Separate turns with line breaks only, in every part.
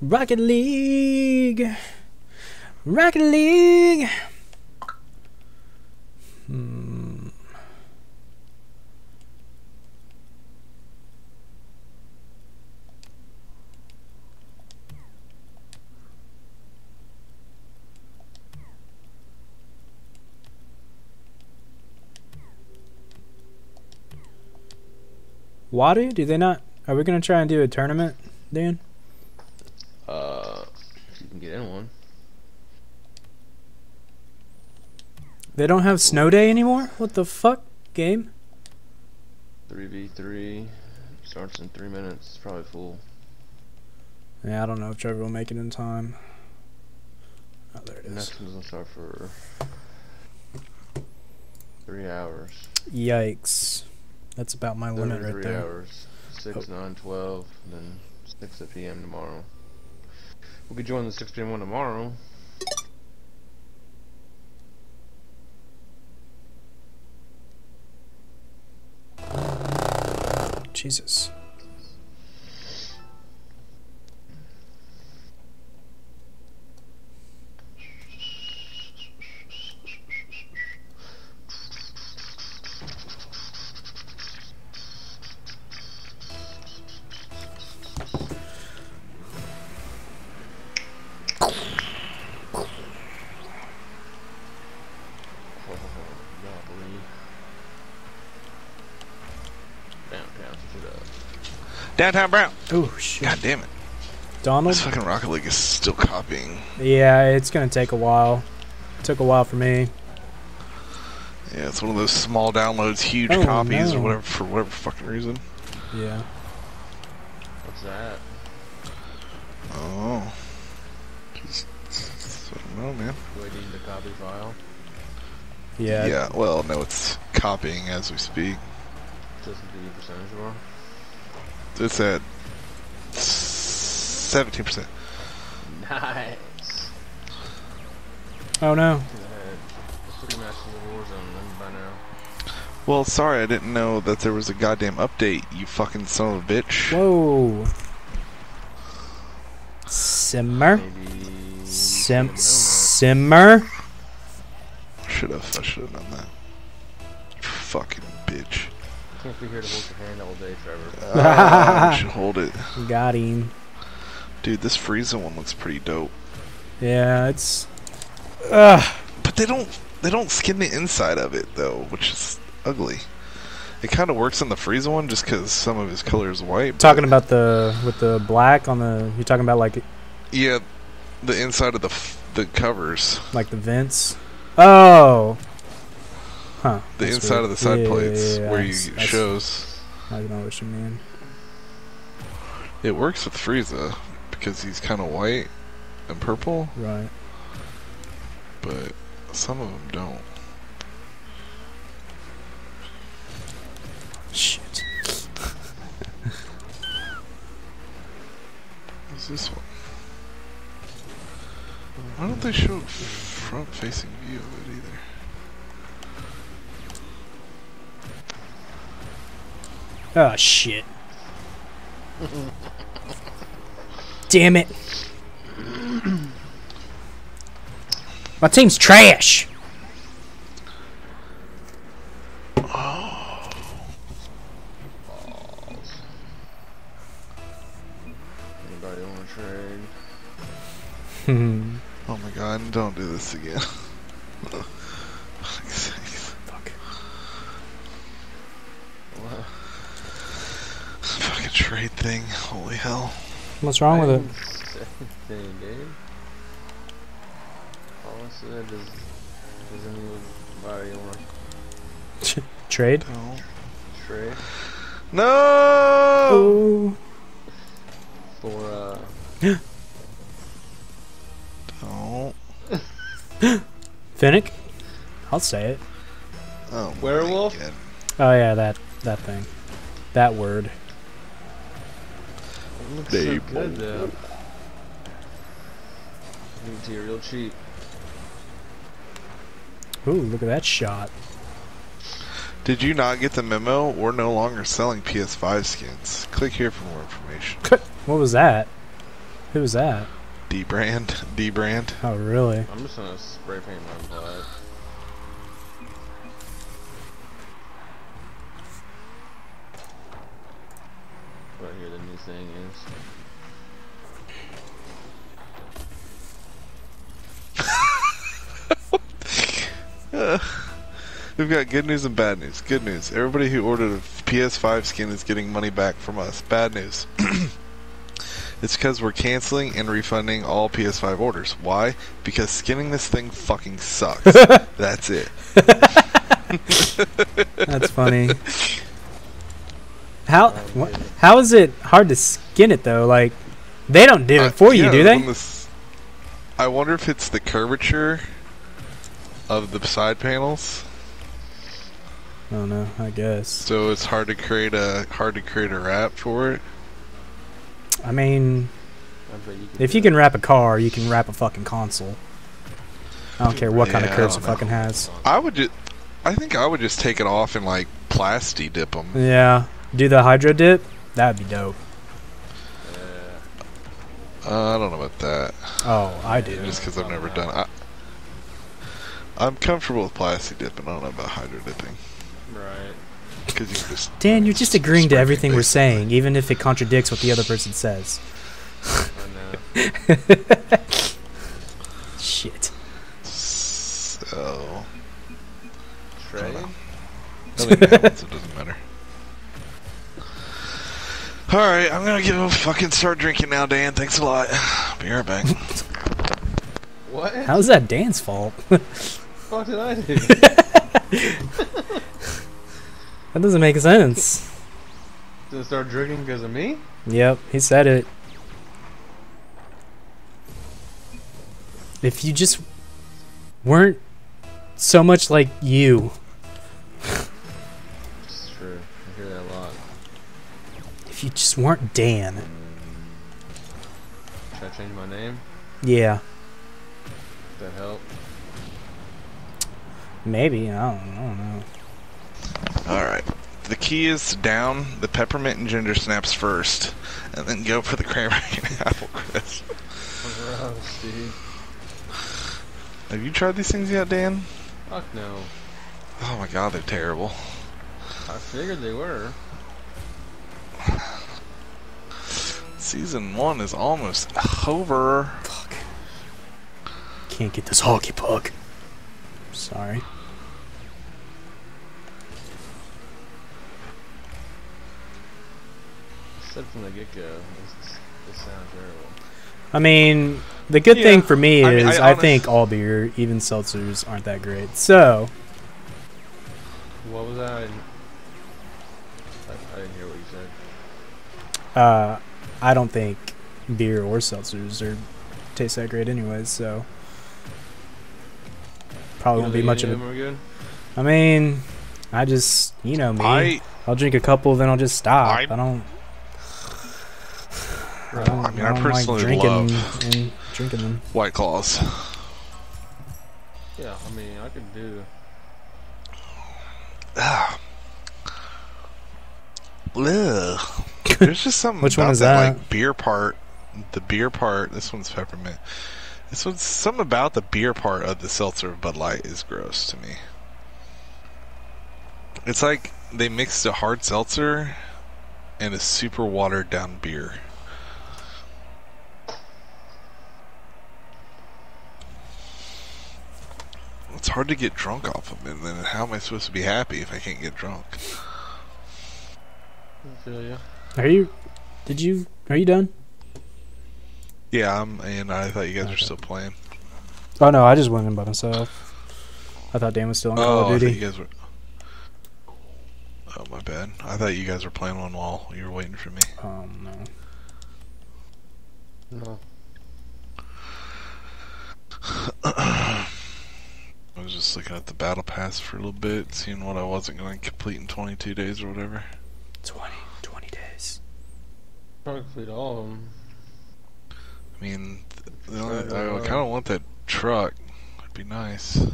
Rocket League. Rocket League. Hmm. Wadu? Do they not? Are we gonna try and do a tournament, Dan?
Uh, if you can get in one.
They don't have snow day anymore? What the fuck, game?
3v3 starts in three minutes. It's probably full.
Yeah, I don't know if Trevor will make it in time. Oh, there it is.
The next one doesn't start for three hours.
Yikes. That's about my limit right
three
there.
hours. 6,
Oh.
9, 12, then 6 at p.m. tomorrow. We could join the 6 p.m. one tomorrow.
Jesus.
Downtown
Brown.
Oh, shit.
God damn it.
Donald?
This fucking Rocket League is still copying.
Yeah, it's gonna take a while. It Took a while for me.
Yeah, it's one of those small downloads, huge
Oh,
copies
no.
or whatever for whatever fucking reason.
Yeah.
What's that?
Oh. Just, I don't know, man.
Waiting to copy file.
Yeah.
Yeah, well, no, it's copying as we speak.
Just the percentage wrong.
It's at 17%.
Nice.
Oh no.
Go ahead. It's pretty much the war zone then by now.
Well, sorry, I didn't know that there was a goddamn update, you fucking son of a bitch.
Whoa. Simmer.
Maybe.
Sim.
Sim.
Simmer.
Should have, I should have done that. Fucking bitch.
Can't be here to hold your hand all day, Trevor.
I ah. should hold it.
Got him.
Dude, this Frieza one looks pretty dope.
Yeah, it's. Ugh.
But they don't they don't skin the inside of it though, which is ugly. It kind of works on the Frieza one just because some of his color is white. but-
Talking about the with the black on the. You're talking about like
yeah, the inside of the f- the covers,
like the vents. Oh. Huh.
the inside
weird.
of the side
Yeah,
plates
yeah, yeah,
where you
s-
it
I s-
shows.
I know what you mean.
It works with Frieza because he's kind of white and purple,
Right.
but some of them don't.
Shit.
What's this one? Why don't they show front-facing view
Oh shit. Damn it. My team's trash.
Anybody want to trade?
Hmm.
Oh my god, don't do this again. Fuck's sakes.
Fuck.
What?
Fucking trade thing, holy hell.
What's wrong with it?
Thing, dude. All I said is, does anybody want to
Trade?
No.
trade
No!
Oh.
for uh?
Don't.
Finnick? I'll say it.
Oh,
Werewolf?
Oh yeah, that that thing. That word.
It looks
They
so good though. New tier, real cheap.
Ooh, look at that shot.
Did you not get the memo? We're no longer selling PS5 skins. Click here for more information.
What was that? Who was that?
dbrand, D brand.
Oh, really?
I'm just gonna spray paint my black. Right here, the new thing is.
Uh, we've got good news and bad news. Good news: everybody who ordered a PS5 skin is getting money back from us. Bad news: it's because we're canceling and refunding all PS5 orders. Why? Because skinning this thing fucking sucks. That's it.
That's funny. How wh- how is it hard to skin it though? Like they don't do
Uh,
it for you,
yeah,
do they?
this- I wonder if it's the curvature of the side panels,
I don't know. I guess.
so it's hard to create a hard to create a wrap for it.
I mean,
you
if you can wrap a car, you can wrap a fucking console. I don't care what kind of curves it
know.
fucking has.
I would just, I think I would just take it off and like plasti dip them.
Yeah, do the hydro dip. That'd be dope.
Uh, I don't know about that,
Oh, I do.
just because I've never done. it. I, I'm comfortable with plasti dipping. I don't know about hydro dipping
Right.
because you just.
Dan, you're just agreeing to
spray
everything we're saying, even if it contradicts what the other person says.
I know.
Shit.
So,
Trey?
know. I think that one, so it doesn't matter. All right, I'm gonna go fucking start drinking now, Dan. Thanks a lot. Be right back.
What?
How's that Dan's fault?
fuck did I do?
That doesn't make sense.
Did it start drinking because of me?
Yep, he said it. If you just weren't so much like you,
It's true. I hear that a lot.
if you just weren't Dan,
Should I change my name?
yeah,
that help?
Maybe. I don't, I don't know.
All right. The key is to down the peppermint and ginger snaps first, and then go for the cranberry and apple crisp.
Gross, dude.
Have you tried these things yet, Dan?
Fuck no.
Oh my god, they're terrible.
I figured they were.
Season one is almost over.
Fuck. Can't get this hockey puck. Sorry.
Said from the get go. This, this sounds terrible.
I mean, the good
Yeah,
thing for me
I mean,
is
I
I, think all beer, even seltzers, aren't that great. So,
What was that? I didn't, I, I didn't hear what you said.
uh, I don't think beer or seltzers are taste that great, anyways. So, probably
You
won't be much of
them
it.
good?
I mean, I just, you know me.
I
I'll drink a couple, then I'll just stop.
I-
I don't. I, don't,
I mean, I
don't
personally
like drinking
love-
and drinking them.
White Claws.
Yeah, I mean, I could do.
Ah. Ugh. There's just something
Which
about
one is
that,
that?
like beer part. The beer part. This one's peppermint. This one's something about the beer part of the seltzer of Bud Light is gross to me. It's like they mixed a hard seltzer and a super watered down beer. It's hard to get drunk off of it, and then how am I supposed to be happy if I can't get drunk?
I feel ya.
Are you? Did you? Are you done?
Yeah, I'm, and I thought you guys were still playing.
Oh no, I just went in by myself. I thought Dan was still on Call
Oh, I
of
thought
Duty.
you guys were. Oh my bad. I thought you guys were playing one while you were waiting for me.
Um, no.
No.
I was just looking at the battle pass for a little bit, seeing what I wasn't going to complete in 22 days or whatever.
20, 20 days.
Probably complete all of them.
I mean, the only,
Right,
I kind of want that truck. It'd be nice.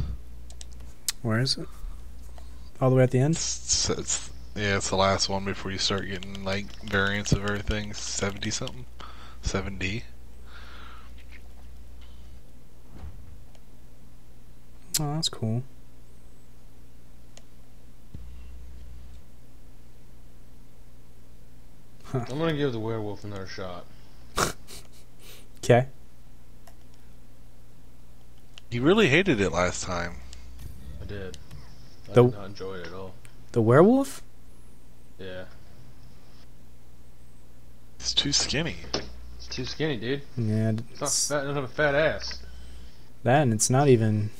Where is it? All the way at the end.
It's, it's, yeah, it's the last one before you start getting like variants of everything. 70 something, 70.
Oh, that's cool.
I'm gonna give the werewolf another shot.
Okay.
You really hated it last time.
I did. I
The-
did not enjoy it at all.
The werewolf?
Yeah.
It's too skinny.
It's too skinny, dude.
Yeah,
It's not fat. It doesn't have a fat ass.
that, and it's not even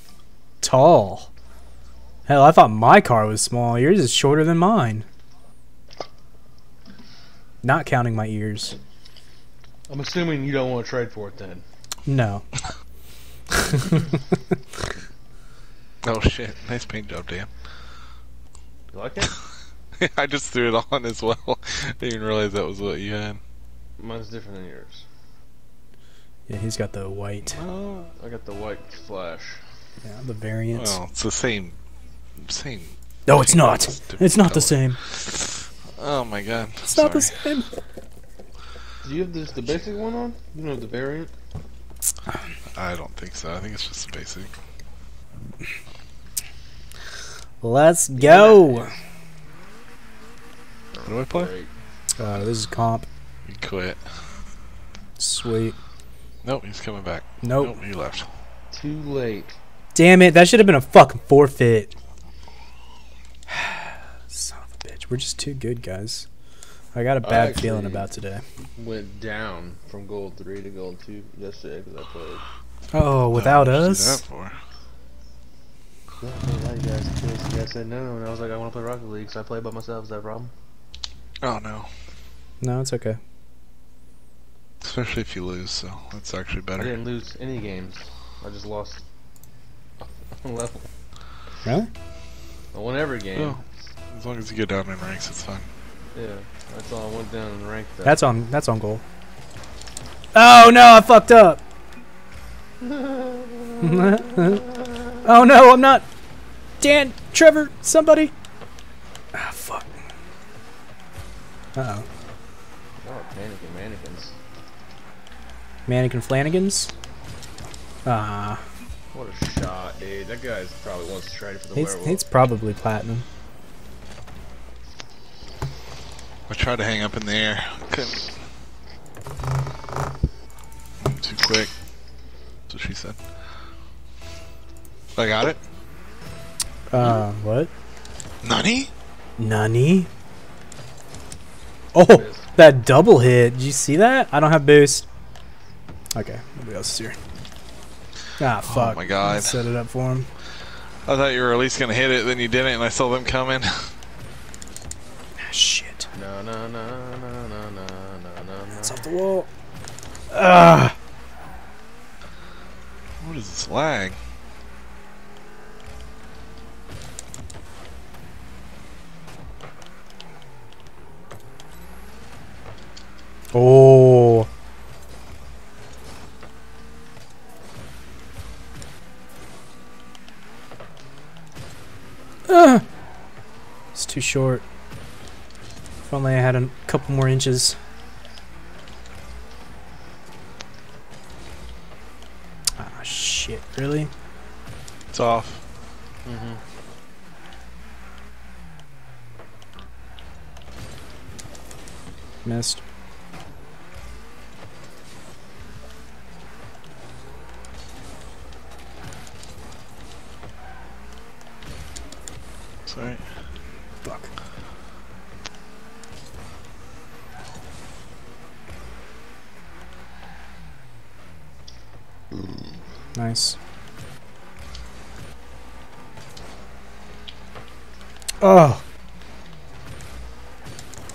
tall. Hell, I thought my car was small. Yours is shorter than mine. Not counting my ears.
I'm assuming you don't want to trade for it then.
No.
Oh shit! Nice paint job, Dan.
You like it?
I just threw it on as well. Didn't even realize that was what you had.
Mine's different than yours.
yeah, he's got the white.
Oh,
I got the white flash.
Yeah, the variants.
well, it's the same, same.
no, it's not.
just
It's not the same.
Oh my god!
It's not the same.
Do you have this the basic one on? You know the variant?
I don't think so. I think it's just the basic.
Let's go.
What do I play?
Uh, this is comp.
You quit.
Sweet.
Nope, he's coming back.
Nope.
Nope, he left.
Too late.
Damn it, that should have been a fucking forfeit. Son of a bitch. We're just too good, guys. I got a bad feeling about today.
Went down from gold three to gold two yesterday because I played.
Oh, without
What'd you do
us?
that for?
Yeah, I you guys. in You guys said no, and I was like, I want to play Rocket League, so I play by myself. Is that a problem?
Oh no.
No, it's okay.
Especially if you lose, so that's actually better.
I didn't lose any games. I just lost a level.
Really?
I won every game.
Oh. As long as you get down in ranks, it's fine.
Yeah, that's all I went down in rank. Though.
That's on that's on goal. Oh no, I fucked up. oh no, I'm not. Dan, Trevor, somebody. Ah, fuck. Uh oh.
Oh, panicking mannequins.
Mannequin Flanagan's. Ah,
What a shot, dude. That guy's probably wants to trade for the
he's,
werewolf.
he's probably platinum.
I tried to hang up in the air. Couldn't. Too quick. That's what she said. I got it.
Uh, what?
Nani?
Nani? Oh, that double hit. Did you see that? I don't have boost. Okay, nobody else is here. Ah, fuck.
Oh my God.
I Set it up for him.
I thought you were at least gonna hit it, then you didn't, and I saw them coming.
Ah, shit.
No, no, no, no, no, no, no, no,
It's off the wall. Ah.
what is this lag?
Oh. Ah. It's too short. If only I had a couple more inches. Ah, shit. Really?
It's off.
Mm-hmm.
Missed.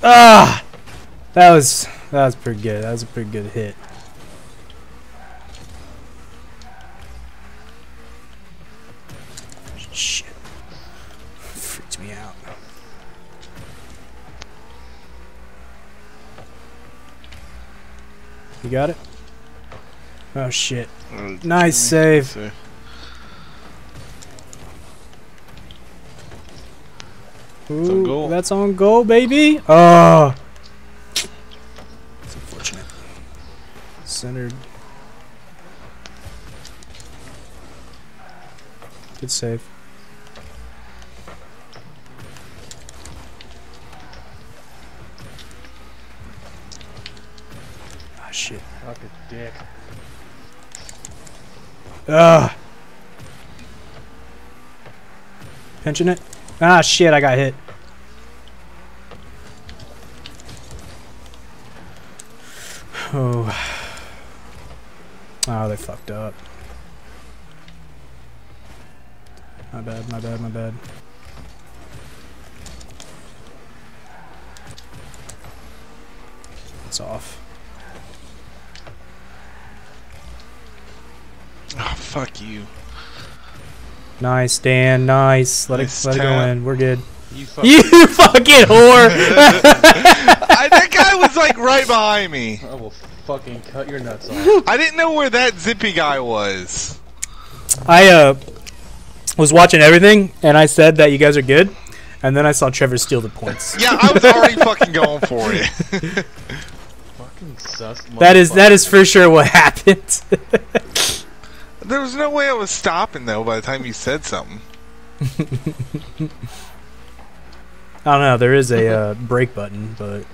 Ah. That was that was pretty good. That was a pretty good hit. Shit. Freaked me out. You got it? Oh shit.
Uh,
Nice
Jimmy,
save. Ooh,
on goal.
That's on goal, baby. Oh. It's unfortunate. Centered. Good save. Ah, shit.
Fuck a dick.
Ah. Pinching it. Ah, shit, I got hit. Oh. Oh, they fucked up. My bad, my bad, my bad. It's off.
Oh, fuck you.
Nice, Dan. Nice. Let
Nice
it let it go in. We're good.
You fucking.
You fucking whore!
I, that guy was like right behind me.
I will fucking cut your nuts off.
I didn't know where that zippy guy was.
I uh was watching everything, and I said that you guys are good, and then I saw Trevor steal the points.
Yeah, I was already fucking going for it.
fucking sus.
That is that is for sure what happened.
There was no way I was stopping though by the time you said something.
I don't know. There is a uh, brake button, but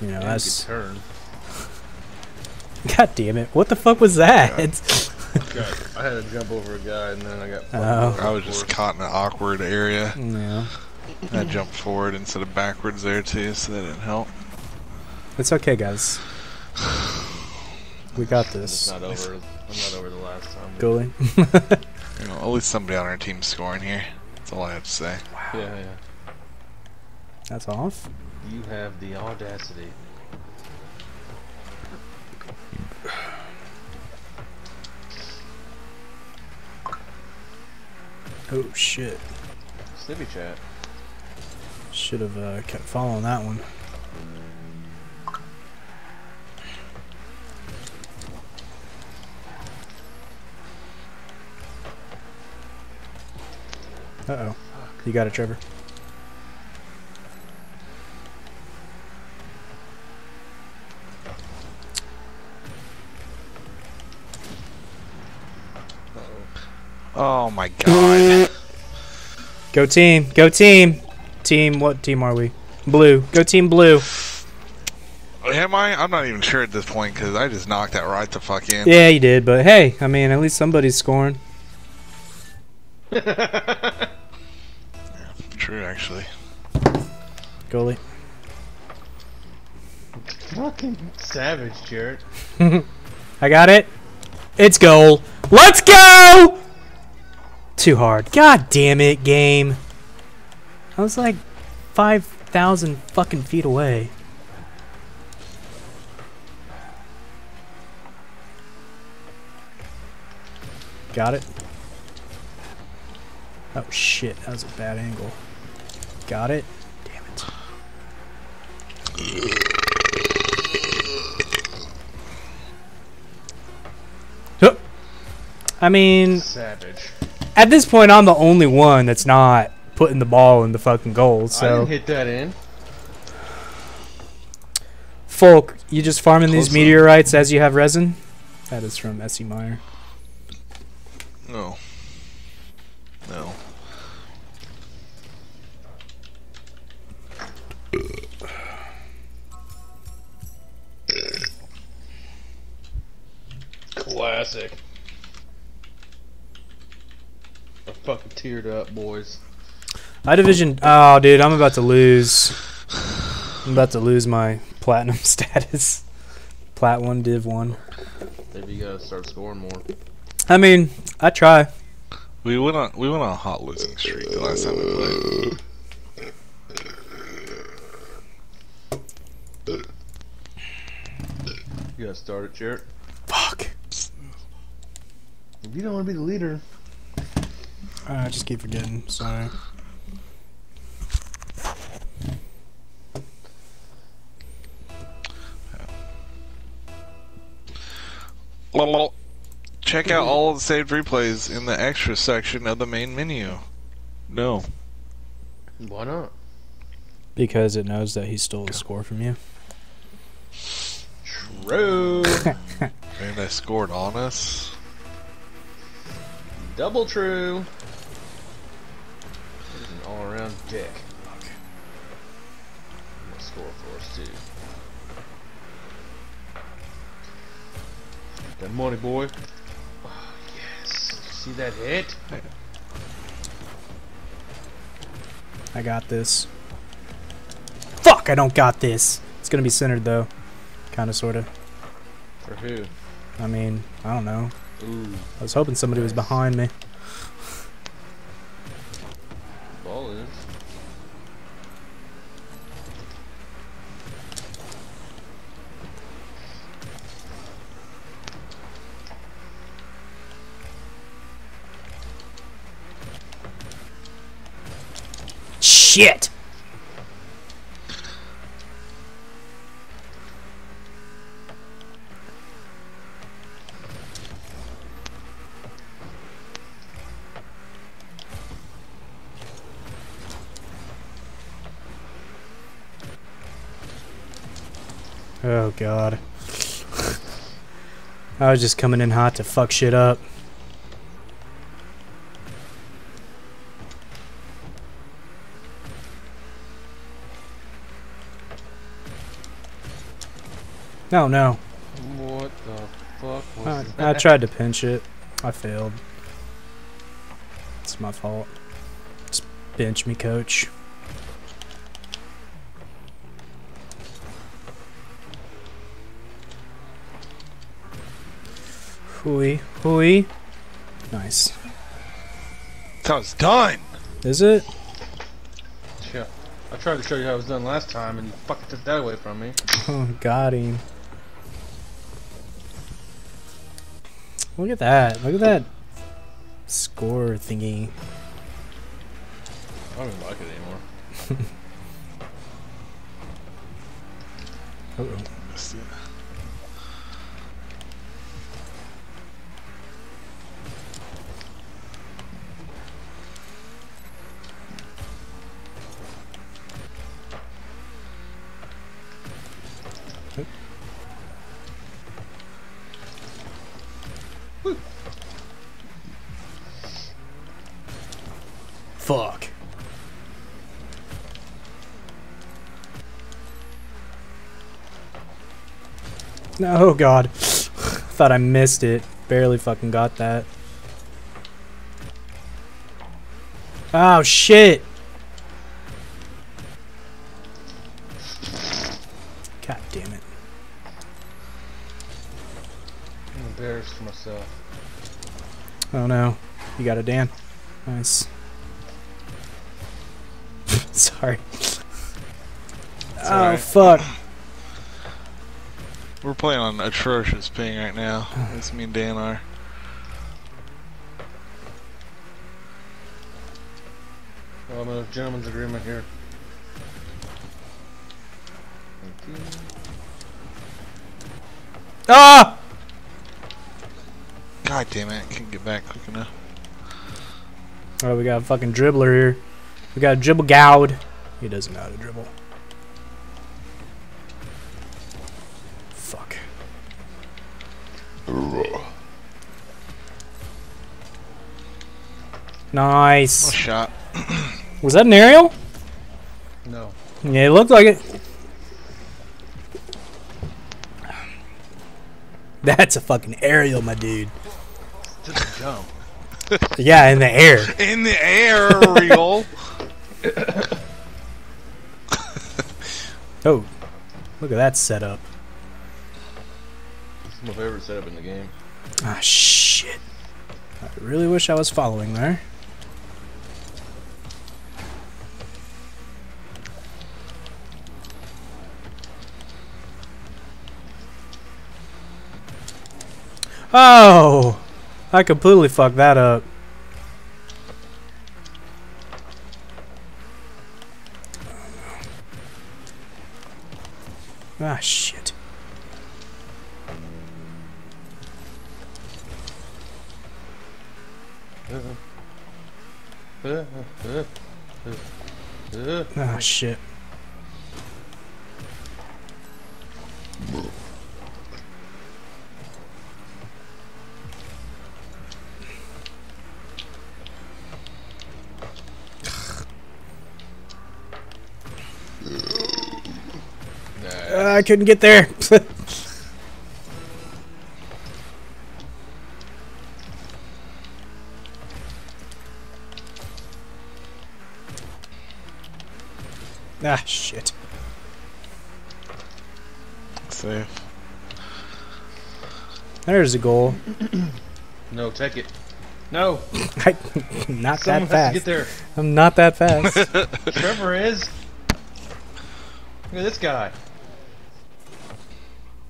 you know
Yeah,
that's.
could turn.
God damn it! What the fuck was that?
God, I had to jump over a guy and then I got.
Oh.
I was just caught in an awkward area.
yeah,
I jumped forward instead of backwards there too, so that didn't help.
it's okay, guys. We got this.
It's not over. I'm not over the last time.
Goalie.
You know, at least somebody on our team scoring here. That's all I have to say. Wow.
Yeah, yeah.
That's off.
You have the audacity.
Oh shit!
Snippy chat.
Should have uh, kept following that one. Uh oh. You got it, Trevor.
Oh my god.
Go team! Go team! Team, what team are we? Blue. Go team blue.
Am I? I'm not even sure at this point because I just knocked that right the fuck in.
Yeah, you did, but hey, I mean, at least somebody's scoring.
True, actually.
Goalie.
Fucking savage, Jared.
I got it. It's goal. Let's go! Too hard. God damn it, game. I was like 5,000 fucking feet away. Got it. Oh shit, that was a bad angle. Got it. Damn it. Huh. I mean,
Savage.
at this point, I'm the only one that's not putting the ball in the fucking goal.
I
So,
didn't hit that in.
Folk, you just farming these
Close enough.
meteorites as you have resin? That is from Essie Meyer.
No. No.
Classic. I fucking teared up, boys.
My division. Oh, dude, I'm about to lose. I'm about to lose my platinum status. Plat one, div one.
Maybe you gotta start scoring more.
I mean, I try.
We went on we went on a hot losing streak the last time we played.
You gotta start it, Jarrett.
Fuck.
If you don't want to be the leader,
I just keep forgetting. Sorry.
Check out all of the saved replays in the extra section of the main menu. No.
why not?
Because it knows that he stole the score from you.
True.
And they scored on us.
Double true. dick. I'm gonna score for us too. Get that money, boy. Oh, yes. See that hit?
I got this. Fuck, I don't got this. It's gonna be centered though. Kinda, sorta.
For who?
I mean, I don't know.
Ooh,
I was hoping somebody was behind me.
ball is.
Shit! Oh god. I was just coming in hot to fuck shit up. No, no.
What the fuck was
I,
that?
I tried to pinch it. I failed. It's my fault. Just bench me, coach. Hooey, hooey. Nice.
That was done.
Is it?
Yeah. I tried to show you how it was done last time, and you fucking took that away from me.
Oh, got him. Look at that. Look at that score thingy.
I don't even like it anymore.
oh god. Thought I missed it. Barely fucking got that. Oh shit. God damn it.
I'm embarrassed for myself.
Oh no. You got a Dan. Nice. Sorry. Oh fuck.
We're playing on atrocious ping right now. It's me and Dan are.
Well, I'm in a gentleman's agreement here. Thank you.
Ah!
God damn it! I can't get back quick enough.
Oh, we got a fucking dribbler here. We got a dribble gowd. He doesn't know how to dribble. Nice.
Shot.
Was that an aerial?
No.
Yeah, it looked like it. That's a fucking aerial, my dude.
Just jump.
Yeah, in the air.
In the aerial.
Oh, look at that setup.
Is my favorite setup in the game.
Ah, shit. I really wish I was following there. Oh! I completely fucked that up. Ah, shit. Ah, shit. Ah, I couldn't get there. ah, shit.
Safe.
There's a goal.
No, take it. No,
I, not
someone
that
has to get
fast.
there.
I'm not that fast.
Trevor is. Look at this guy.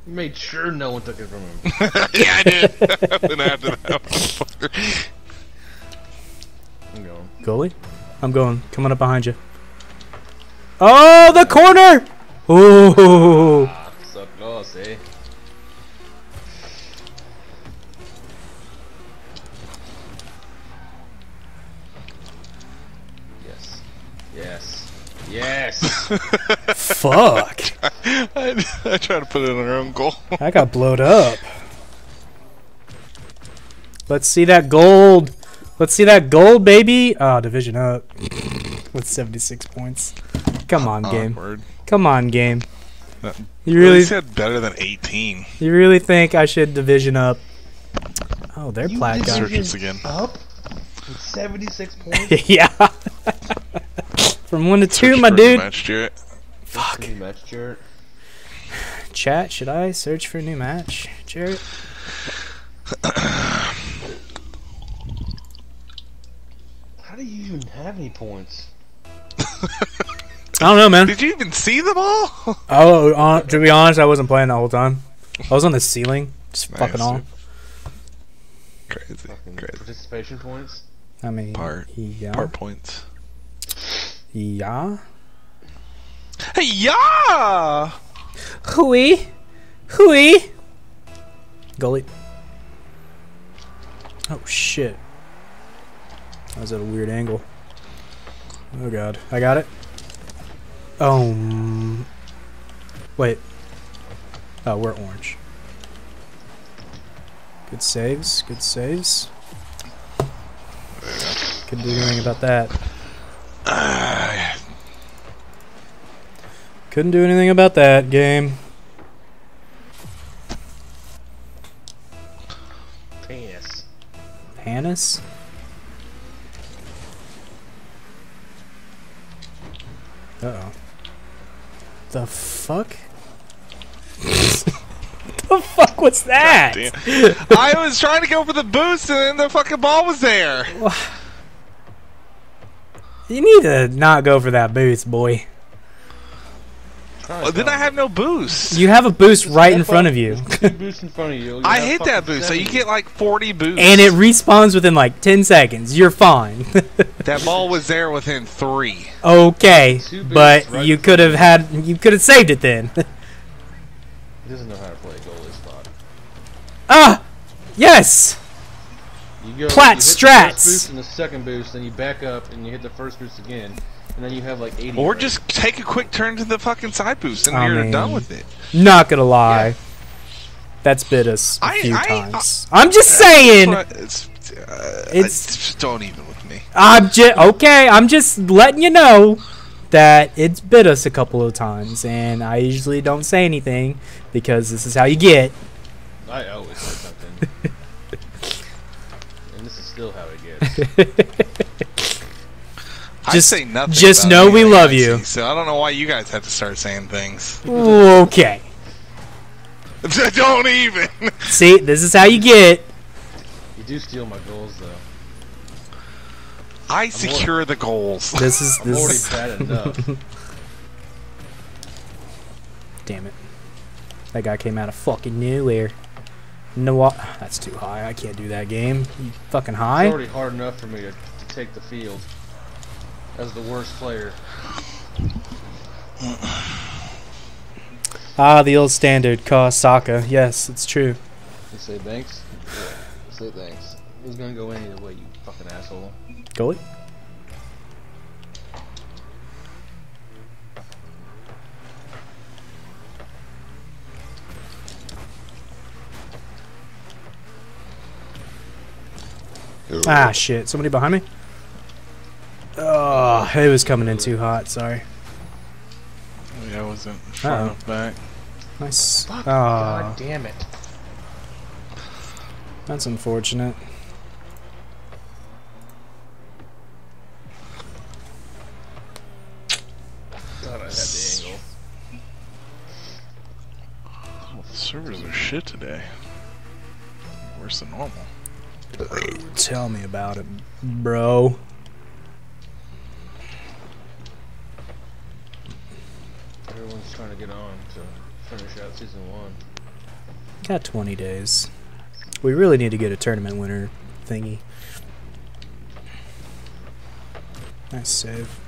He made sure no one took it from him.
yeah, I did. I've been after that motherfucker.
I'm going.
Goalie? I'm going. Coming up behind you. Oh, the corner! Ooh.
Ah, so close, eh? Yes. Yes. Yes.
Fuck.
I, I tried to put it on our own goal.
I got blowed up. Let's see that gold. Let's see that gold, baby. Oh, division up. With 76 points. Come on, game.
Awkward.
Come on, game.
No.
You
Really
really,
said better than 18.
you really think I should division up? Oh, they're
You
plat
did
again.
Up with 76 points.
yeah. From one to two,
Search
my dude.
Match, Jarrett.
Fuck.
New match, Jarrett.
Chat, should I search for a new match, Jarrett?
How do you even have any points?
I don't know, man.
Did you even see them all?
Oh, uh, to be honest, I wasn't playing the whole time. I was on the ceiling, just fucking
Nice,
off.
Crazy.
Fucking
Crazy.
participation points?
I mean,
Part-
yeah,
Part points.
yeah.
Hey, yeah!
Hui, hui. Goalie. Oh shit. That was at a weird angle. Oh god, I got it. Oh. mm. Wait. Oh, we're orange. Good saves. Good saves. Couldn't do anything about that. Couldn't do anything about that game.
Penis.
Hannes? Uh oh. The fuck? the fuck was that?
I was trying to go for the boost and then the fucking ball was there.
You need to not go for that boost, boy.
Well, then I have no boost.
You have a boost right in front of you.
Two boosts in front of you. you
I
have
hit that
fucking
boost, so you get like 40 boosts.
And it respawns within like 10 seconds. You're fine.
that ball was there within three.
okay, but
right
you could have had you could have saved it then.
He doesn't know how to play a goalie spot.
ah! Yes!
You go,
Plat
you hit the
strats.
first boost and the second boost, then you back up and you hit the first boost again, and then you have like 80.
Or just take a quick turn to the fucking side boost and
I
you're
mean-
done with it.
Not gonna lie. That's bit us a
I-
few
I-
times. I'm just saying.
I- It's, uh,
It's-
it's just don't even with me.
I'm just okay. I'm just letting you know that it's bit us a couple of times, and I usually don't say anything because this is how you get.
I always say something. and this is still how it gets.
I
Just-
say nothing.
just know we
anything
love you.
see, so I don't know why you guys have to start saying things.
okay.
don't even.
See, this is how you get.
You do steal my goals, though.
I secure the goals.
This is
I'm already
this. Is,
bad enough.
damn it. That guy came out of fucking nowhere. No, what? That's too high. I can't do that game. You fucking
It's
high.
already hard enough for me to, to take the field as the worst player.
Ah, the old standard, Kawasaka. Yes, it's true.
You say thanks? Yeah. Say thanks. It was gonna go any other way, you fucking asshole.
Goalie. Ah, shit. Somebody behind me? Oh, it was coming in too hot. Sorry.
Yeah, I wasn't far
Uh-oh.
enough back.
Nice.
Fuck. Ah.
Oh,
God damn it.
that's unfortunate.
Thought I had the angle.
Oh, servers are shit today. Worse than normal.
Tell me about it, bro.
Trying to get on to finish out season one.
Got 20 days. We really need to get a tournament winner thingy. Nice save.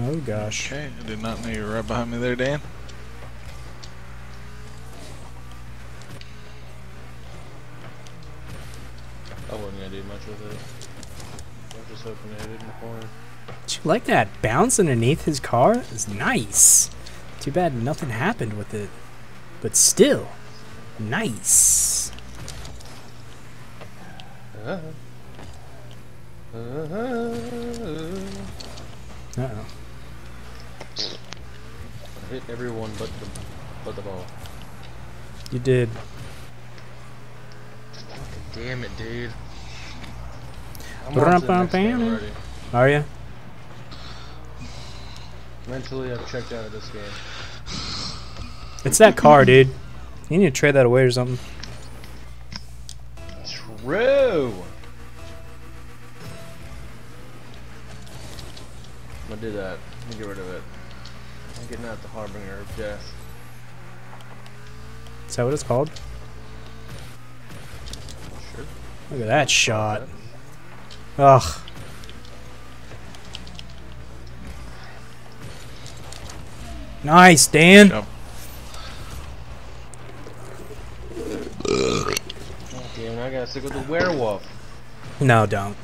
Oh gosh.
Okay, I did not know you were right behind me there, Dan.
I wasn't gonna do much with it. I was just hoping to hit it in the corner.
Did you like that bounce underneath his car? It's nice. Too bad nothing happened with it. But still, nice.
Uh-huh. Uh-huh.
Uh-oh.
I hit everyone but the but the ball.
You did.
Damn it, dude. I'm to the next game.
Are you?
Mentally, I've checked out of this game.
It's that car, dude. You need to trade that away or something.
True. I'm gonna do that. Let me get rid of it. I'm getting out the harbinger of death.
Is that what it's called?
Sure.
Look at that shot. Ugh. Nice, Dan.
Oh, damn I gotta stick with the werewolf.
No, don't.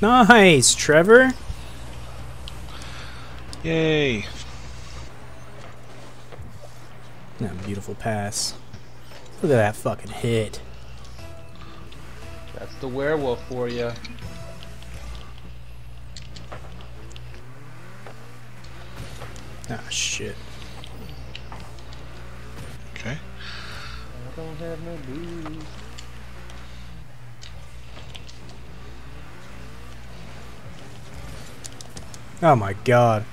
Nice, Trevor.
Yay!
That beautiful pass. Look at that fucking hit.
That's the werewolf for you.
Ah, shit.
Okay.
I don't have no boost.
Oh my god.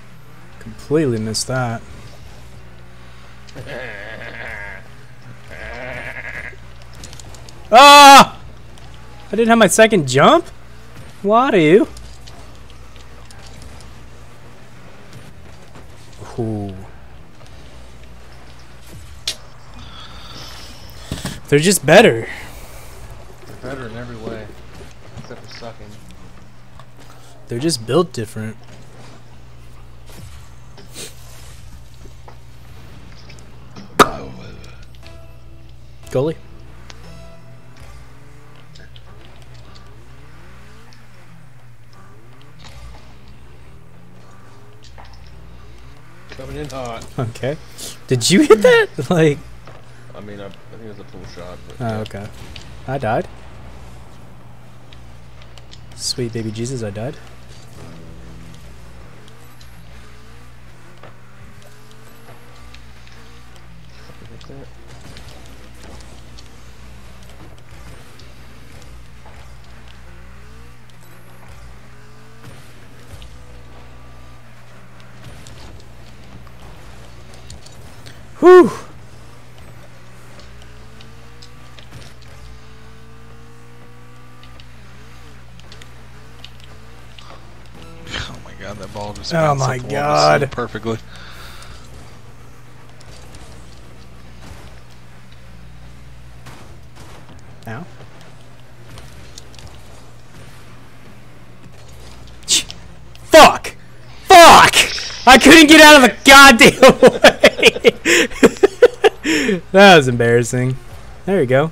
Completely missed that. Ah! I didn't have my second jump? Why do you? Ooh. They're just better.
They're better in every way, except for sucking.
They're just built different. Goalie?
Coming in hot.
Okay. Did you hit that? Like,
I mean, I, I think it was a full shot. But
oh,
yeah.
okay. I died. Sweet baby Jesus, I died.
God, that ball just
Oh my
up the wall
God.
perfectly.
Now? Fuck! Fuck! I couldn't get out of the goddamn way! that was embarrassing. There you go.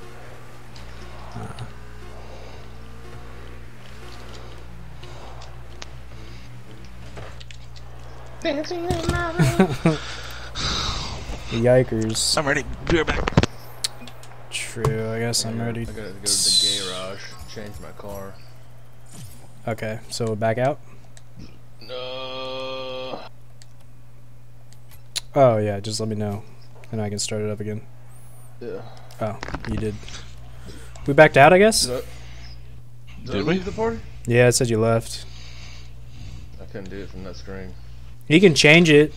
Yikers.
I'm ready. Be right back.
True, I guess I'm ready.
I gotta go to the garage, change my car.
Okay, so back out?
No.
Oh, yeah, just let me know. And I can start it up again.
Yeah.
Oh, you did. We backed out, I guess?
Did, I, did,
Did we?
leave the party?
Yeah, it said you left.
I couldn't do it from that screen.
You can change it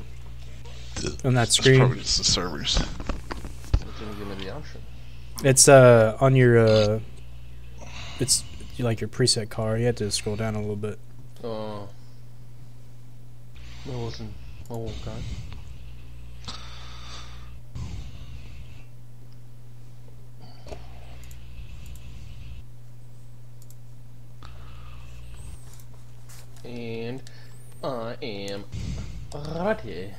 on that
It's probably
screen.
just the servers.
It didn't give me the option.
It's uh on your uh it's like your preset car. You had to scroll down a little bit.
Oh. That wasn't. Oh, okay. And I am ready.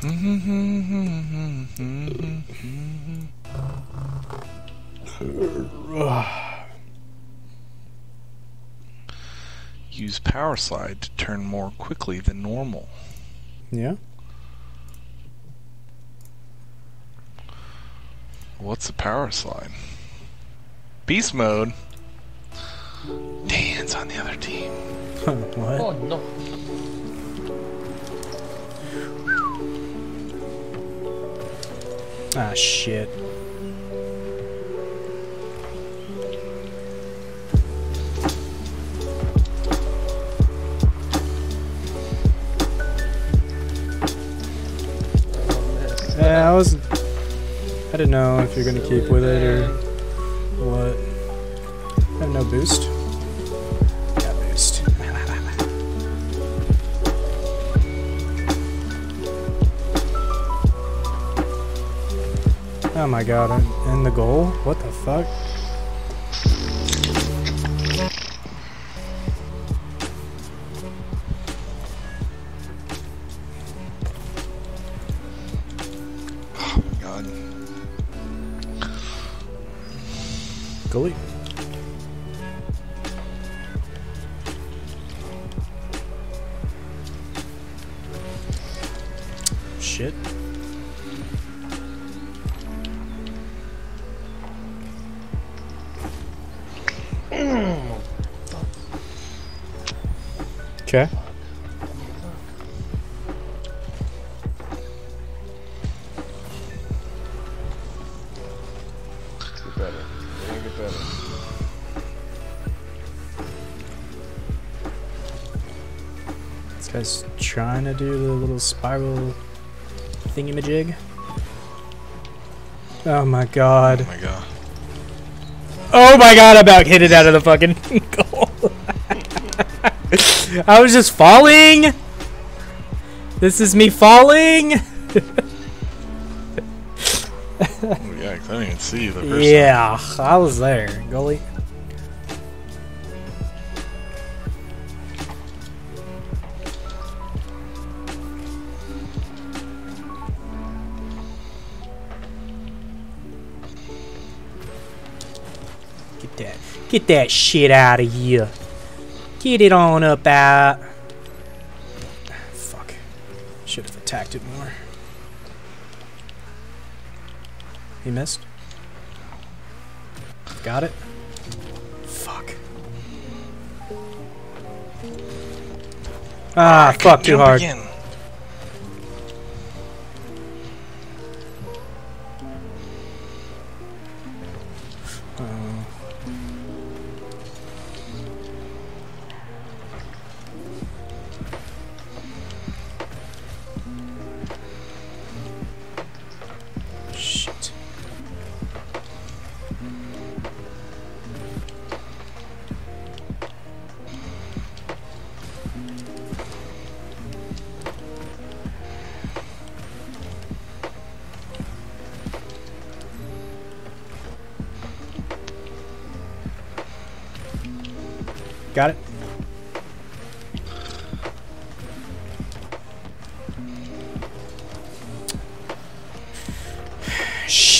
Use power slide to turn more quickly than normal.
Yeah.
What's a power slide? Beast mode. Dan's on the other team.
what?
Oh no.
Ah shit. Yeah, I was. I didn't know if you're gonna keep with it or what. I have no boost. Oh my god, in the goal? What the fuck? Okay.
Get better. Get better.
This guy's trying to do the little spiral thingamajig. Oh my god.
Oh my god.
Oh my god, I about hit it out of the fucking. I was just falling. This is me falling.
Oh yeah, I didn't even see the first
Yeah, I was there, goalie. Get that, get that shit out of here. Get it on up out. Fuck. Should have attacked it more. He missed. Got it. Fuck. Ah, fuck, too hard.
Again.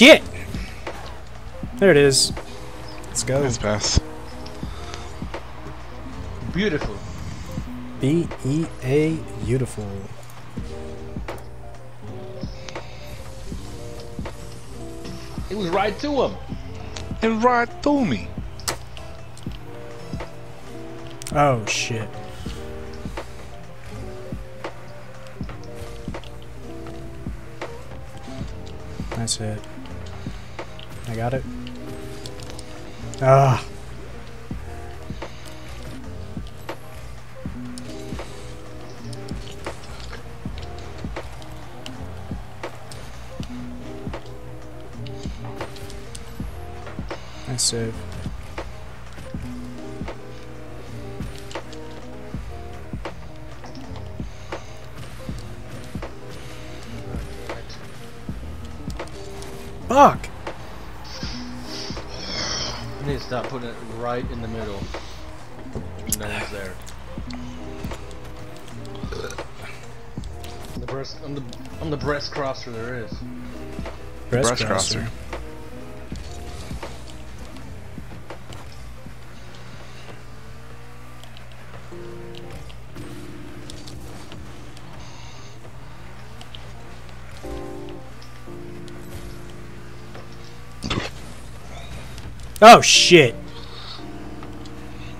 Shit! There it is. Let's go.
Nice pass.
Beautiful.
B E A beautiful.
It was right to him.
And right through me.
Oh shit. That's it. I got it. Ah. Nice save. Fuck!
Stop putting it right in the middle. No one's there. The breast, I'm the, I'm the breast crosser there is.
Breast crosser.
Oh shit!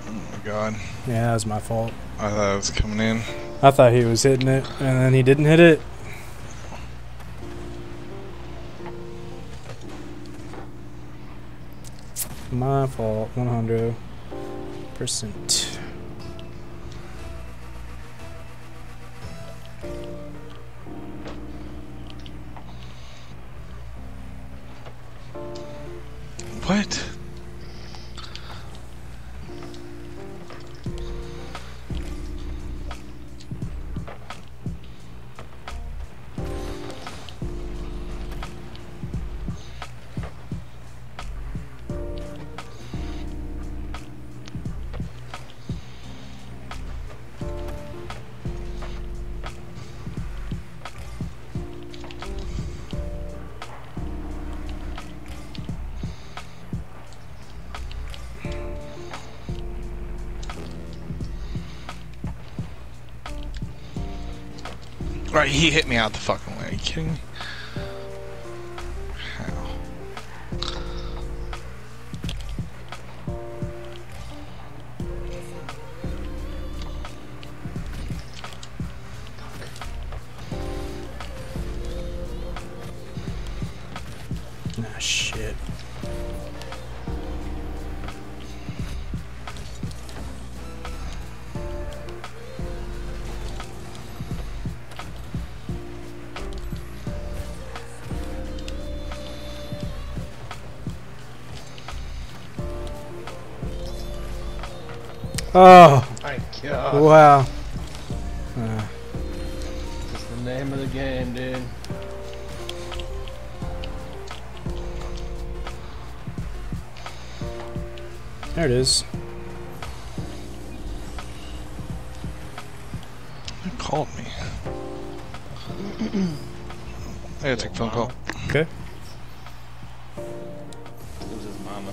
Oh my god.
Yeah, that was my fault.
I thought it was coming in.
I thought he was hitting it, and then he didn't hit it. My fault, 100%.
Right, he hit me out the fucking way. Are you kidding me?
Oh,
My God.
wow. Uh,
It's the name of the game, dude.
there it is.
Who called me? I gotta take a phone call.
Okay.
It was his mama.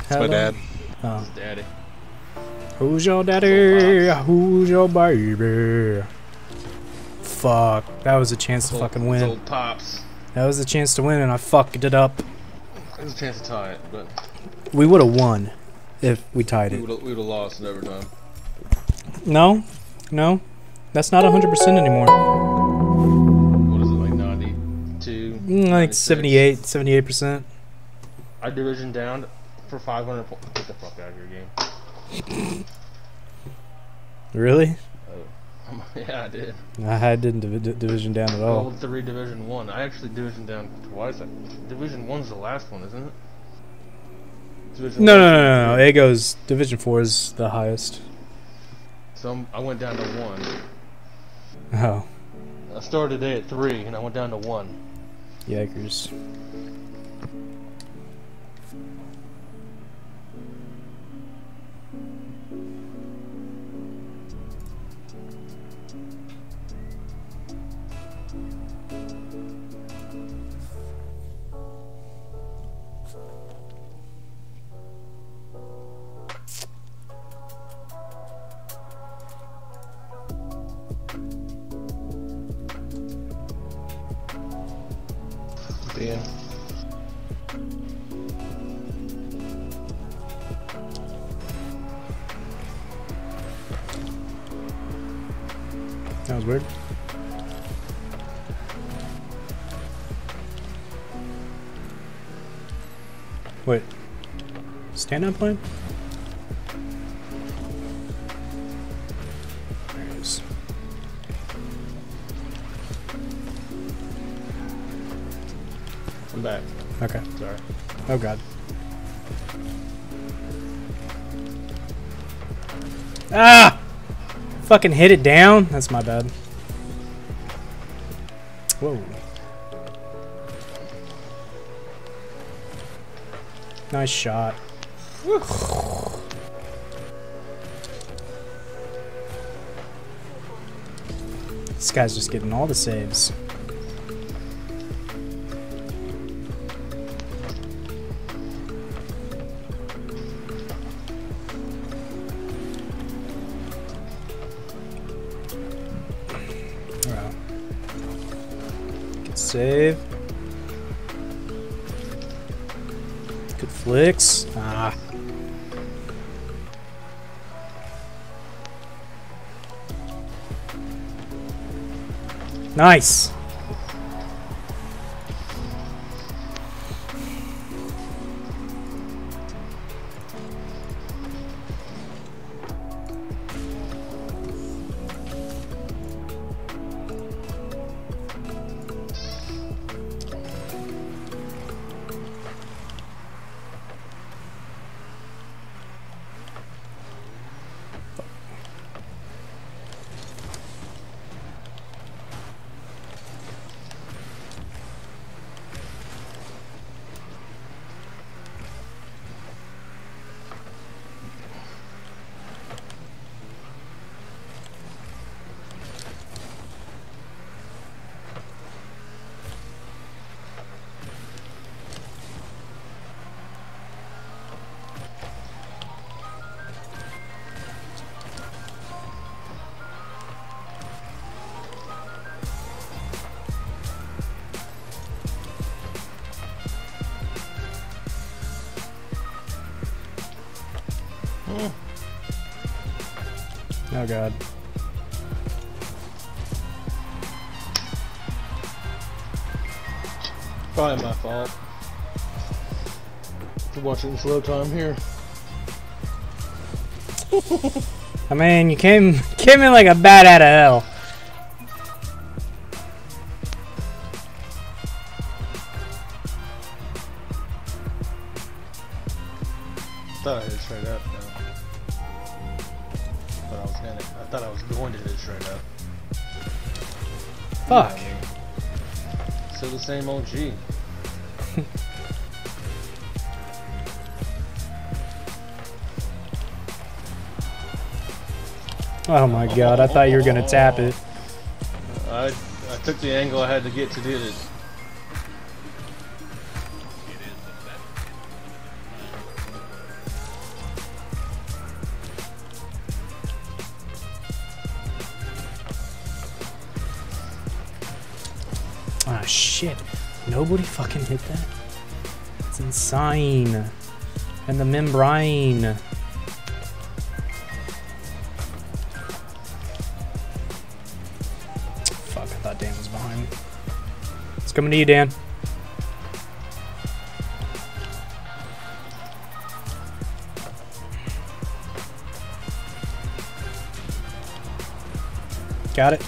It's my dad.
Oh.
His daddy.
Who's your daddy? Who's your baby? Fuck. That was a chance to
Old-
fucking win.
Old pops.
That was a chance to win, and I fucked it up.
There's a chance to tie it, but
We would have won if we tied it.
we would have lost in overtime.
No, no, that's not 100% anymore.
What is it, like 92?
Mm, Like 78, 78%.
I division down for 500 points. Get the fuck out of here, game.
Really? Oh.
yeah, I did.
I didn't divi- di- division down at all.
Well, three division one. I actually division down twice. Division one's the last one, isn't it? Division
No, no, no, no, no. It goes Division Four is the highest.
So I'm, I went down to one.
Oh,
I started today at three, and I went down to one.
yikers. Stand up plane? There it is.
I'm back.
Okay.
Sorry.
Oh god. Ah! Fucking hit it down? That's my bad. Whoa. Nice shot. This guy's just getting all the saves. Good save. Good flicks. Ah. Nice. God.
Probably my fault. For watching slow time here.
I mean, you came came in like a bat out of hell. Fuck.
Still the same OG.
Oh my god, I thought you were gonna tap it.
I I took the angle I had to get to do it.
Nobody fucking hit that. It's insane. And the membrane. Fuck, I thought Dan was behind. me. It's coming to you, Dan. Got it.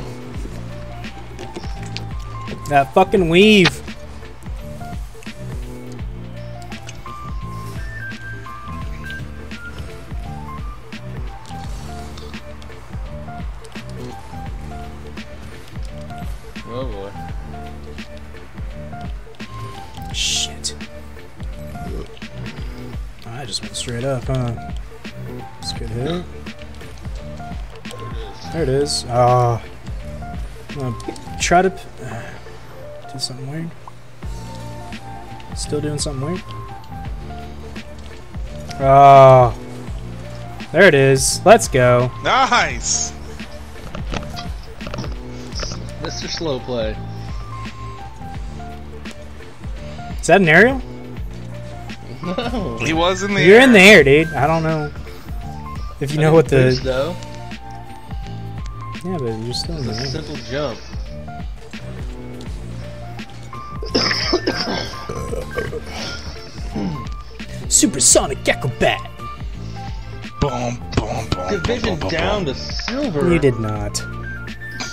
That fucking weave.
Oh boy.
Shit. I just went straight up, huh? A good hit. There it is. Ah. Try to do something weird. Still doing something weird. Ah. There it is. Let's go.
Nice.
Mr. Slow Play.
Is that an aerial?
No.
He was in the
You're
air.
in the air, dude. I don't know if you know what
Boost,
the.
though.
Yeah, but you're still in
It's
the
a
air.
simple jump.
Supersonic Acrobat.
Boom, boom, boom.
Division
boom, boom,
down
boom.
to silver.
You did not.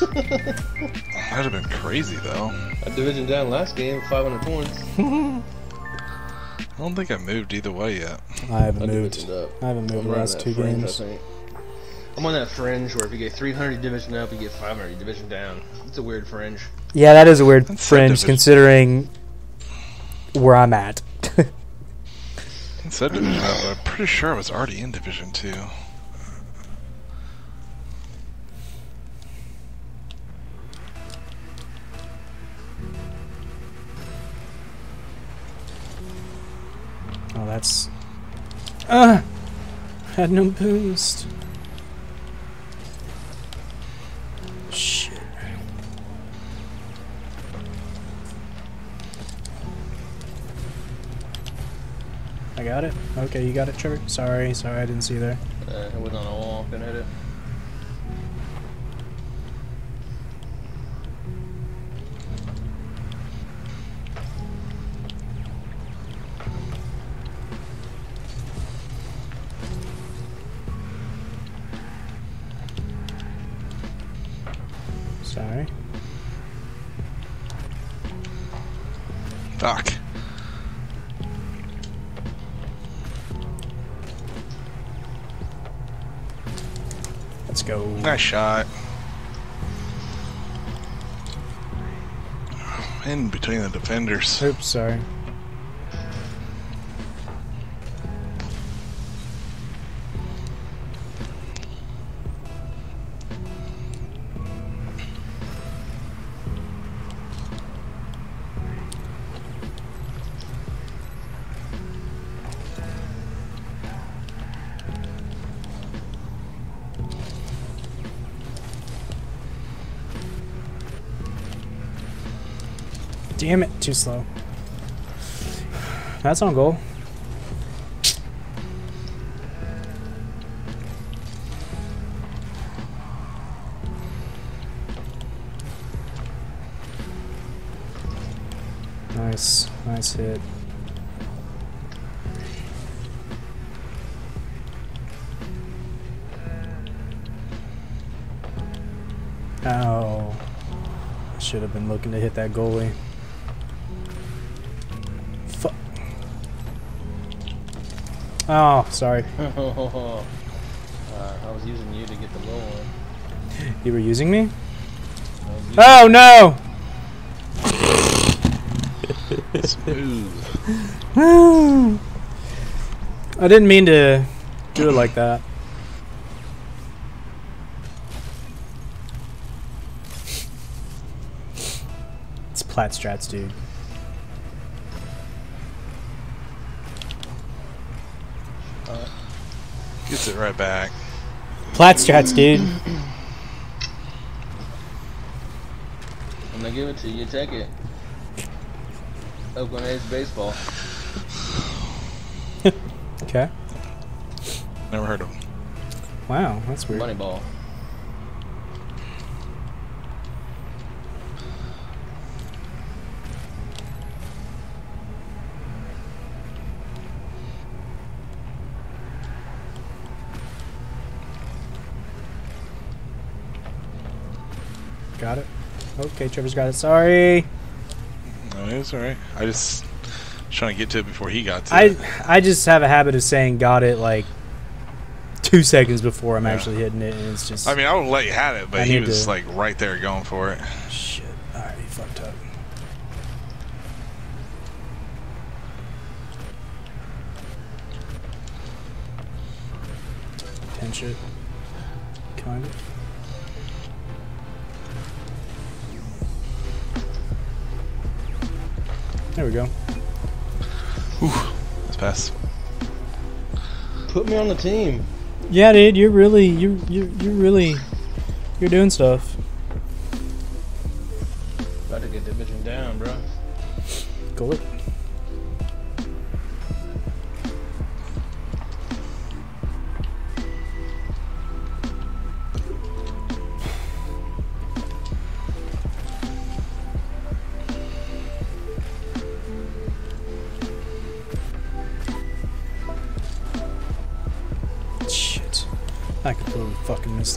That'd have been crazy though.
A division down last game, 500 points.
I don't think I moved either way yet.
I haven't
I
moved. I haven't moved
I'm
the last two
fringe,
games.
I think. I'm on that fringe where if you get 300 division up, you get 500 division down. It's a weird fringe.
Yeah, that is a weird
That's
fringe considering where I'm at.
Said Division One, but I'm pretty sure I was already in Division Two.
oh, that's. Uh, had no boost. Shit. I got it. Okay, you got it, Trevor. Sorry, sorry, I didn't see you there.
Uh, it was on a wall, couldn't hit it.
Shot. In between the defenders.
Oops, sorry. Too slow. That's on goal. Nice, nice hit. Ow. I should have been looking to hit that goalie. Oh, sorry.
uh, I was using you to get the low one.
You were using me?
Using-
Oh no!
Smooth.
I didn't mean to do it like that. It's plat strats, dude.
Gets it right back.
Plat strats, dude.
When they give it to you, you take it. Oakland A's baseball.
Okay.
Never heard of him.
Wow, that's weird.
Moneyball.
Got it. Okay, Trevor's got it. Sorry.
No, it's alright. I just trying to get to it before he got to
I
it.
I just have a habit of saying got it like two seconds before I'm
Yeah.
actually hitting it, and it's just.
I mean, I would let you have it, but
I
he was
to-
like right there going for it.
shit. All right, he fucked up. Ten shit. Kind of. There we go.
Let's pass.
Put me on the team.
Yeah, dude, you're really, you, you, you're really, you're doing stuff.
About to get division down, bro.
Go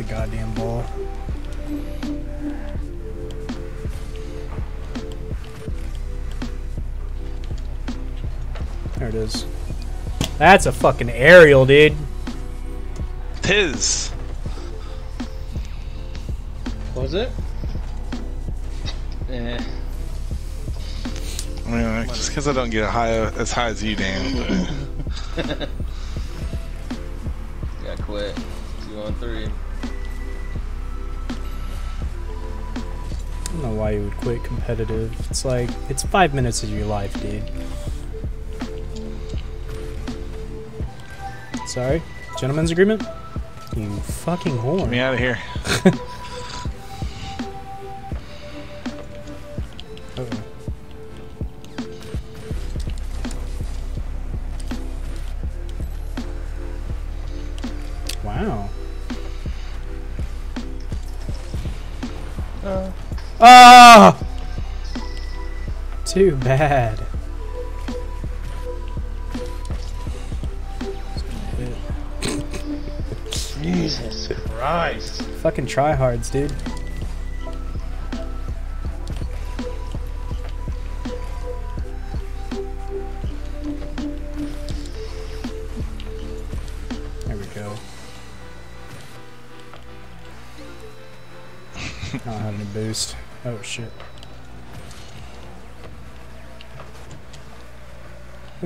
the goddamn ball. There it is. That's a fucking aerial, dude.
Tis.
Was it? Eh.
I mean, like, just because I don't get high as high as you, Dan.
why you would quit competitive. It's like, it's five minutes of your life, dude. Sorry? Gentleman's agreement? You fucking whore.
Get me out of here.
Too bad.
Jesus Christ.
Fucking tryhards, dude.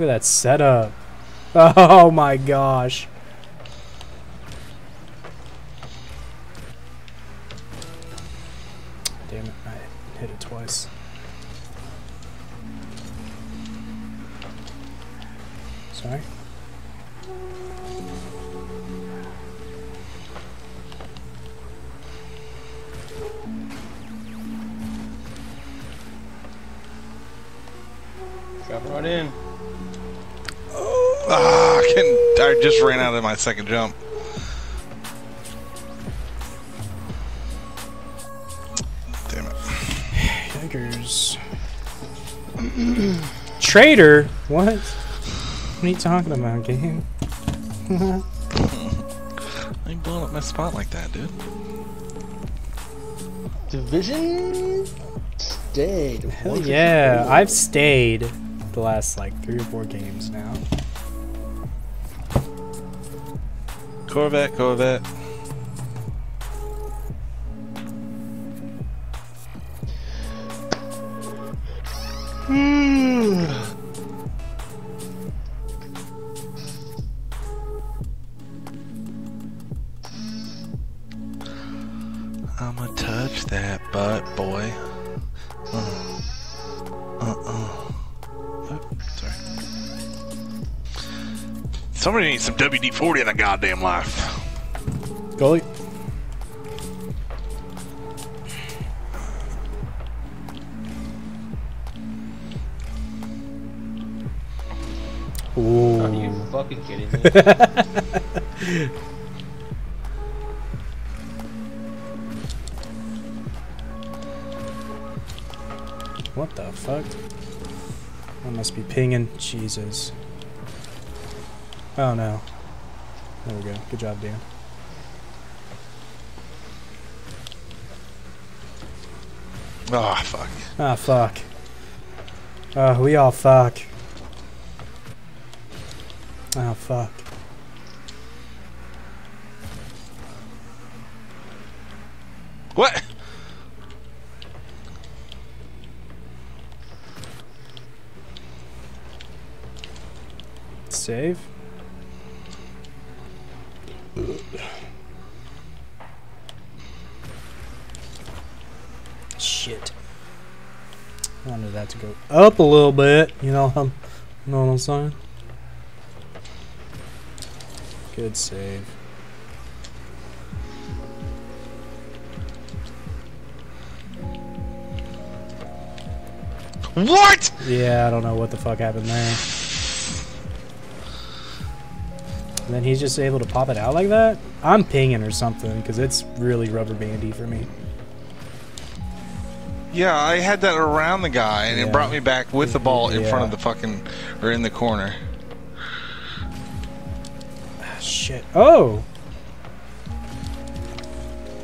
Look at that setup. Oh my gosh.
Ah, I, can, I just ran out of my second jump. Damn it.
Yikers. Traitor? What? What are you talking about, game?
I ain't blowing up my spot like that, dude.
Division stayed.
Hell yeah, I've stayed the last like three or four games now.
Corvette, Corvette. 40 in a goddamn life.
Gully. Ooh.
Are you fucking kidding me?
what the fuck? I must be pinging. Jesus. Oh no. There we go. Good job, Dan.
Oh, fuck.
Ah, fuck. Oh, we all fuck. Oh, fuck.
What?
Save. Shit. I wanted that to go up a little bit. You know, um, you know what I'm saying? Good save.
What?
Yeah, I don't know what the fuck happened there. And then he's just able to pop it out like that? I'm pinging or something, because it's really rubber bandy for me.
Yeah, I had that around the guy, and
Yeah.
it brought me back with the ball in front of the fucking, or in the corner.
Ah, shit. Oh!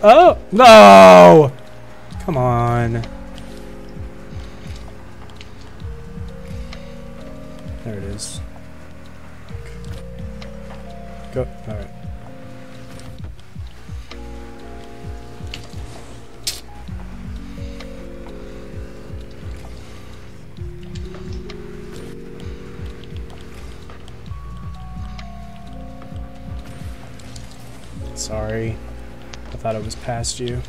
Oh! No! Come on. Thought it was past you.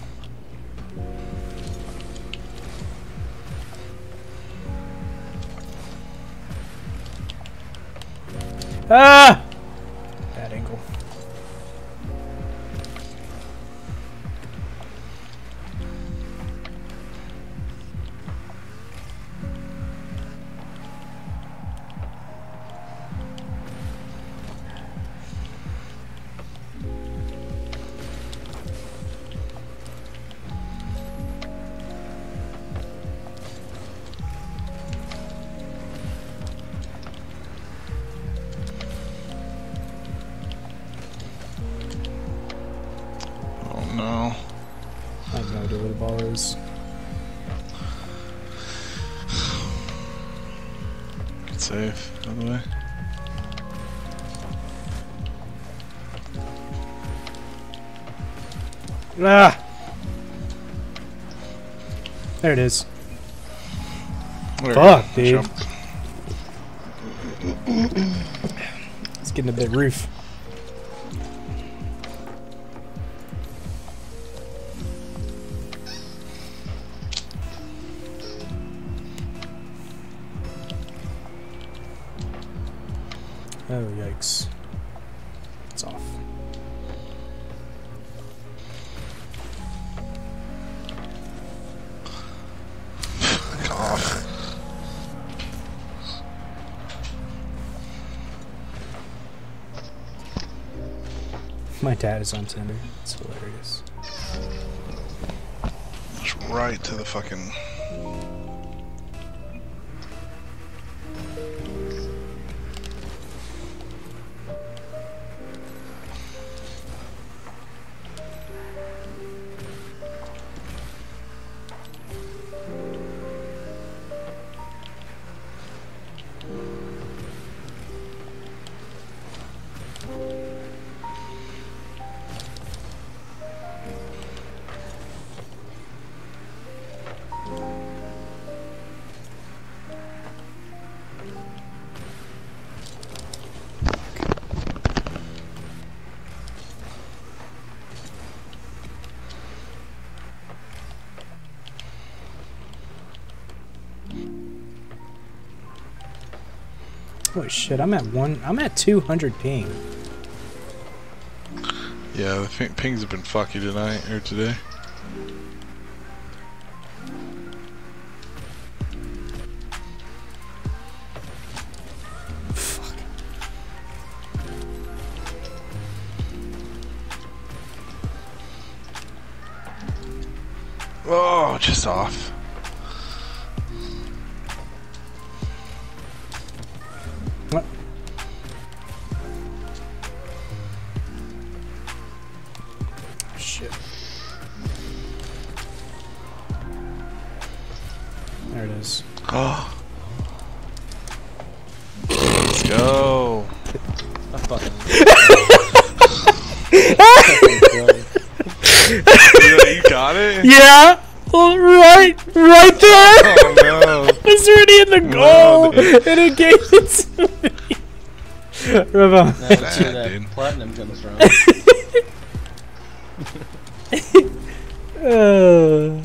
Ah!
Save, by the way.
Ah! There it is.
There
Fuck, dude. It's getting a bit roof. Dad is on Tinder. It's hilarious.
Just right to the fucking.
Oh shit, I'm at one, I'm at 200 ping.
Yeah, the ping, pings have been fucky tonight, or today.
Fuck.
Oh, just off.
Yeah! Right, right there!
Oh no.
It's already in the
Wow,
goal! and it gave it to me! Rava.
Now that's where that platinum comes from.
Uh,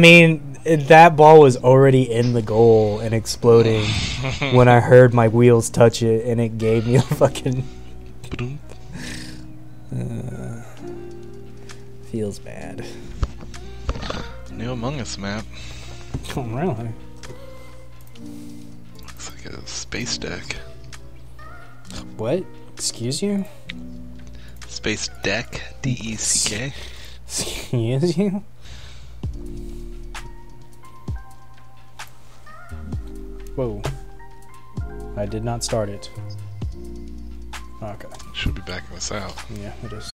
mean, that ball was already in the goal and exploding when I heard my wheels touch it, and it gave me a fucking.
Ba-dum.
Uh, feels bad.
New Among Us map.
Oh, really?
Looks like a space deck.
What? Excuse you?
Space deck. D E C K.
Excuse you? Whoa. I did not start it. Okay.
Should be backing us out.
Yeah, it is.